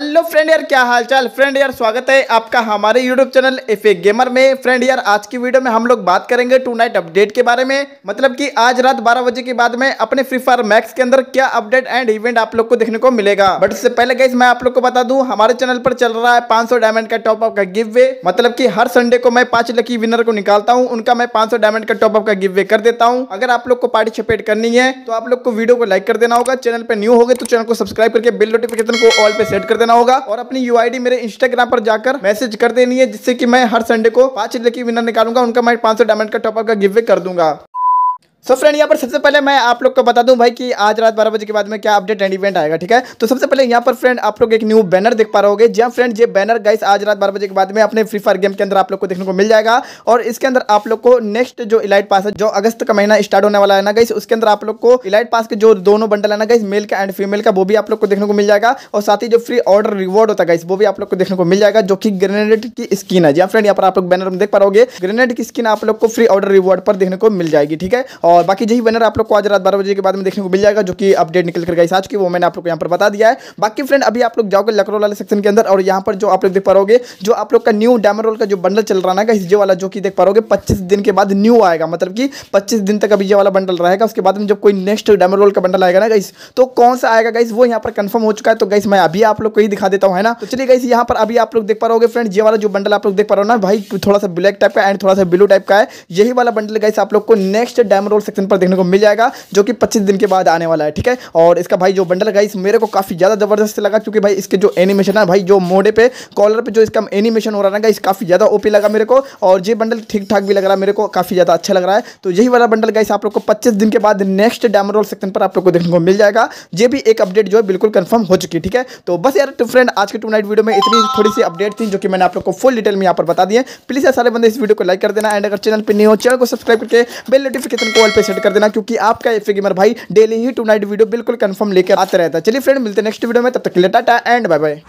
Hello friend यार, क्या हाल चाल फ्रेंड यार, स्वागत है आपका हमारे YouTube channel F A gamer में। फ्रेंड यार, आज की वीडियो में हम लोग बात करेंगे टू नाइट अपडेट के बारे में। मतलब कि आज रात 12 बजे के बाद में अपने फ्री फायर मैक्स के अंदर क्या अपडेट एंड इवेंट आप लोग को देखने को मिलेगा। बट इससे पहले गई मैं आप लोग को बता दूँ, हमारे चैनल पर चल रहा है पाँच डायमंड का टॉप अप का गिव वे मतलब की हर संडे को मैं पाँच लकी विनर को निकालता हूँ, उनका मैं पाँच डायमंड का टॉप अप का गिव वे कर देता हूँ। अगर आप लोग को पार्टिसिपेट करनी है तो आप लोग को वीडियो को लाइक कर देना होगा। चैनल पर न्यू होगा तो चैनल को सब्सक्राइब करके बिल नोटिफिकेशन को ऑल पे सेट कर देना होगा और अपनी यूआईडी मेरे इंस्टाग्राम पर जाकर मैसेज कर देनी है, जिससे कि मैं हर संडे को पाँच लकी विनर निकालूँगा, उनका मैं पाँच सौ डायमंड का टॉपअप का गिफ्ट कर दूँगा। सो फ्रेंड यहाँ पर सबसे पहले मैं आप लोग को बता दूँ भाई कि आज रात बारह बजे के बाद में क्या अपडेट एंड इवेंट आएगा, ठीक है? तो सबसे पहले यहाँ पर फ्रेंड आप लोग एक न्यू बैनर देख पा रहे जहाँ फ्रेंड ये बैनर गाइस आज रात बारह बजे के बाद में अपने फ्री फायर गेम के अंदर आप लोग को देखने को मिल जाएगा। और इसके अंदर आप लोग को नेक्स्ट जो इलाइट पास है, जो अगस्त का महीना स्टार्ट होने वाला है ना गाइस उसके अंदर आप लोग को इलाइट पास के जो दोनों बंडल है ना गाइस मेल का एंड फीमेल का, वो भी आप लोग को देखने को मिल जाएगा। और साथ ही जो फ्री ऑर्डर रिवॉर्ड होता है गाइस वो भी आप लोग को देखने को मिल जाएगा, जो कि ग्रेनेड की स्किन है। जी फ्रेंड यहाँ पर आप लोग बैनर में देख पा रहे ग्रेनेड की स्किन आप लोग को फ्री ऑर्डर रिवॉर्ड पर देखने को मिल जाएगी, ठीक है? और बाकी यही बैनर आप लोग को आज रात बारह बजे के बाद में देखने को मिल जाएगा, जो कि अपडेट निकल कर गई आज की वो मैंने आप लोग को यहाँ पर बता दिया है। बाकी फ्रेंड अभी आप लोग जाओगे लकड़ो वाले सेक्शन के अंदर और यहाँ पर जो आप लोग देख पा रहे जो आप लोग का न्यू डैमरोल का जो बंडल चल रहा है ये वाला जो कि देख पा रहे पच्चीस दिन के बाद न्यू आएगा। मतलब कि पच्चीस दिन तक अभी ये वाला बंडल रहेगा, उसके बाद में जब कोई नेक्स्ट डैमरोल का बंडल आएगा ना गाइस तो कौन सा आएगा गाइस वो यहाँ पर कंफर्म हो चुका है। तो गाइस मैं अभी आप लोग को ही दिखा देता हूँ, है ना? तो चलिए गाइस यहाँ पर अभी आप लोग देख पा रहे फ्रेंड ये वाला जो बंडल आप लोग देख पा रहे हो ना, भाई, थोड़ा सा ब्लैक टाइप का एंड थोड़ा सा ब्लू टाइप का है। यही वाला बंडल गाइस आप लोग को नेक्स्ट डैमरोल सेक्शन पर देखने को मिल जाएगा, जो कि पच्चीस दिन के बाद आने वाला है, ठीक है? और इसका भाई जो बंडल गाइस मेरे को काफ़ी ज़्यादा ज़बरदस्त लगा, क्योंकि भाई इसके जो एनिमेशन है, भाई जो मोडे पे कॉलर पे जो इसका एनिमेशन हो रहा है गाइस काफ़ी ज़्यादा ओपी लगा मेरे को, और ये बंडल ठीक ठाक भी लग रहा है, मेरे को काफ़ी ज़्यादा अच्छा लग रहा है। तो यही वाला बंडल गाइस आप लोग को पच्चीस दिन के बाद नेक्स्ट डैमरोल सेक्शन पर आप लोग को देखने को मिल जाएगा। ये भी एक अपडेट जो है, बिल्कुल कन्फर्म हो चुकी है, ठीक है? तो बस यार फ्रेंड आज के टू नाइट वीडियो में इतनी थोड़ी सी अपडेट थी, जो कि मैंने आप लोग को फुल डिटेल में यहाँ पर बता दिए प्लीज़ यार, सारे बंदे इस वीडियो को लाइक कर देना एंड अगर चैनल पर नहीं हो चैनल को सब्सक्राइब करके बेल नोटिफिकेशन को ऑल पे सेट कर देना, क्योंकि आपका एफ़ गेमर भाई डेली ही टू वीडियो बिल्कुल कंफर्म लेकर आते रहता है। चलिए फ्रेंड मिलते हैं नेक्स्ट वीडियो में, तब तक के लिए टाटा एंड बाय बाय